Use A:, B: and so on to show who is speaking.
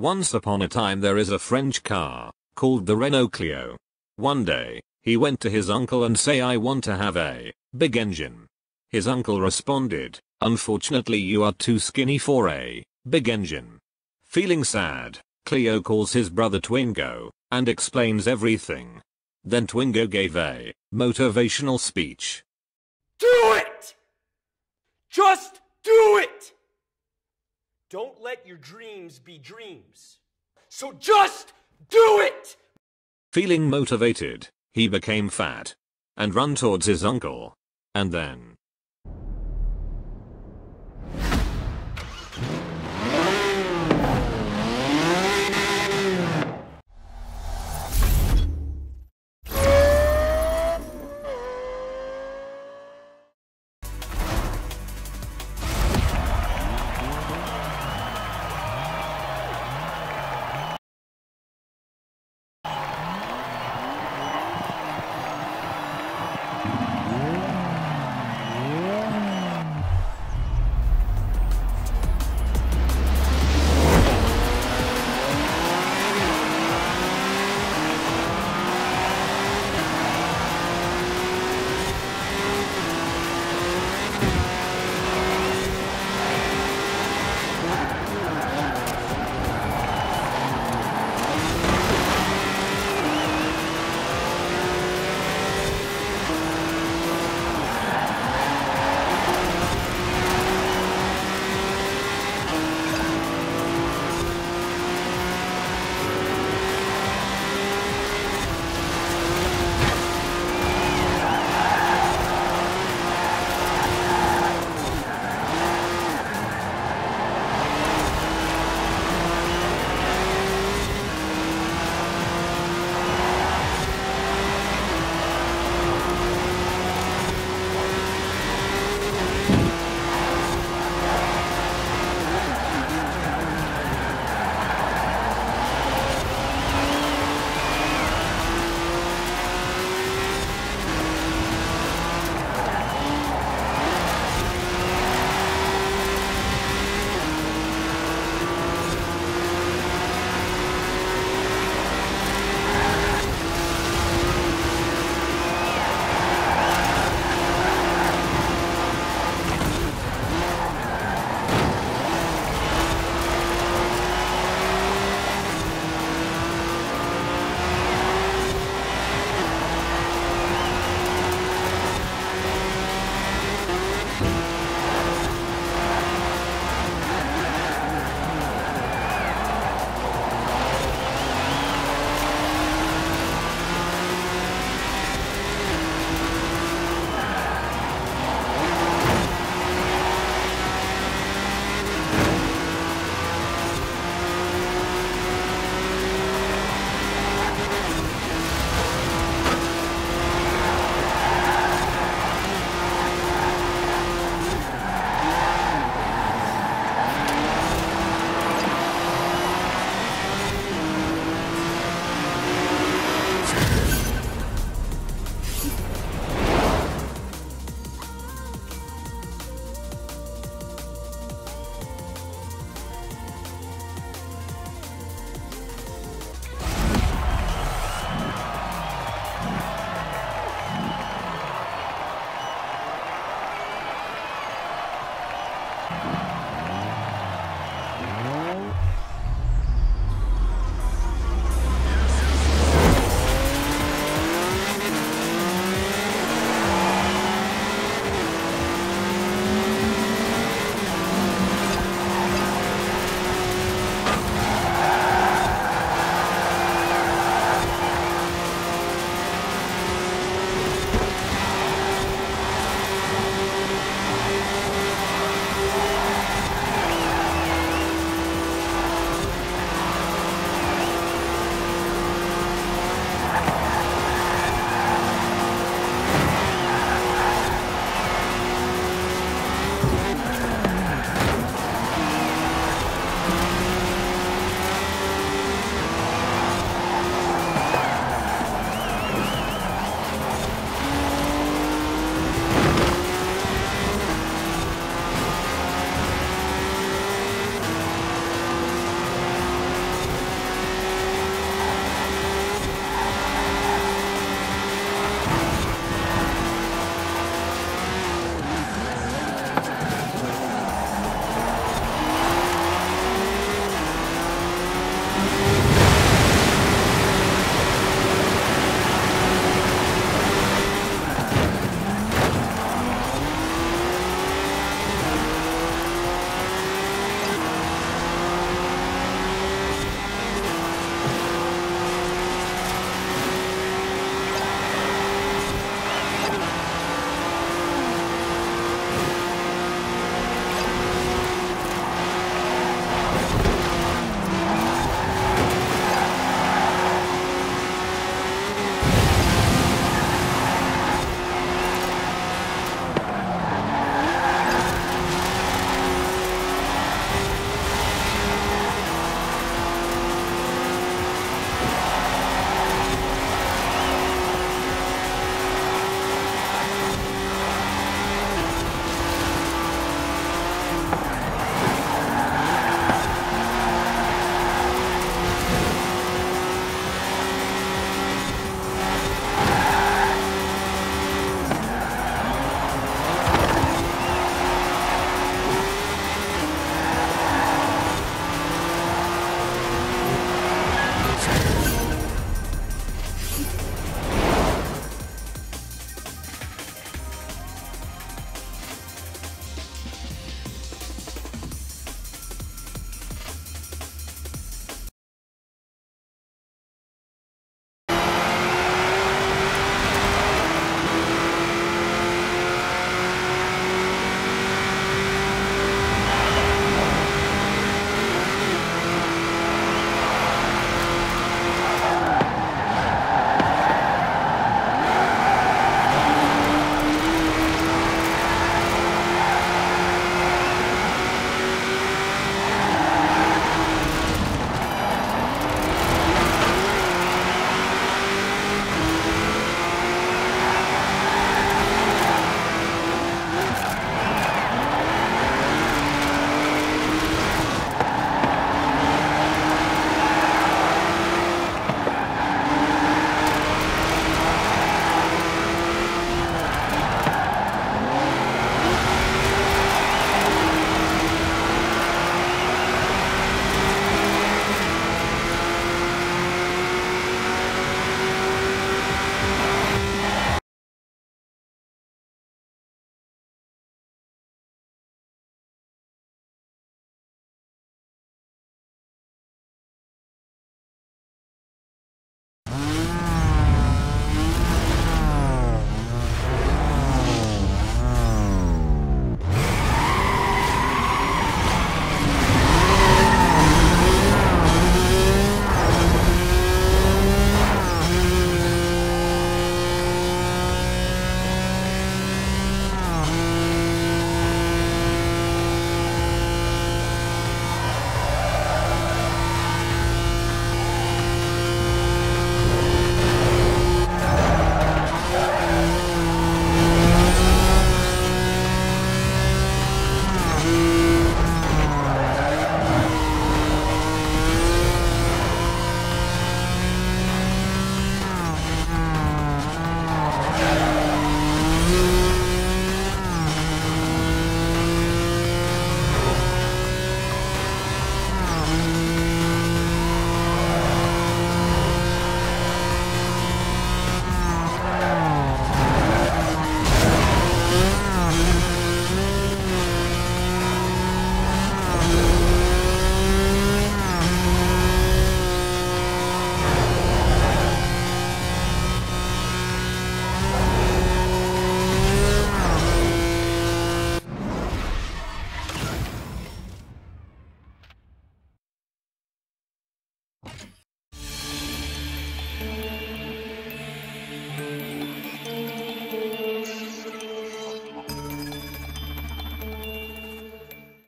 A: Once upon a time there is a French car, called the Renault Clio. One day, he went to his uncle and say I want to have a big engine. His uncle responded, unfortunately you are too skinny for a big engine. Feeling sad, Clio calls his brother Twingo and explains everything. Then Twingo gave a motivational speech.
B: Do it! Just do it! Don't let your dreams be dreams. So just do it!
A: Feeling motivated, he became fat and run towards his uncle. And then